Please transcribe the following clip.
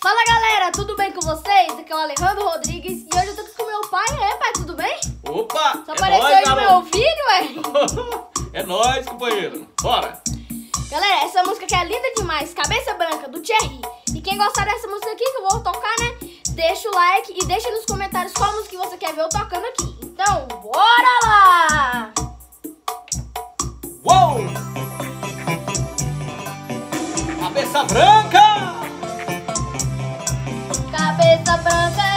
Fala galera, tudo bem com vocês? Aqui é o Alejandro Rodrigues e hoje eu tô aqui com meu pai, é pai, tudo bem? Opa! Só é apareceu nóis, aí no meu ouvido, ué? é nóis, companheiro. Bora! Galera, essa música aqui é linda demais, Cabeça Branca, do Thierry. E quem gostar dessa música aqui, que eu vou tocar, né? Deixa o like e deixa nos comentários qual música que você quer ver eu tocando aqui. Então, bora lá! Uou! Cabeça branca! kapag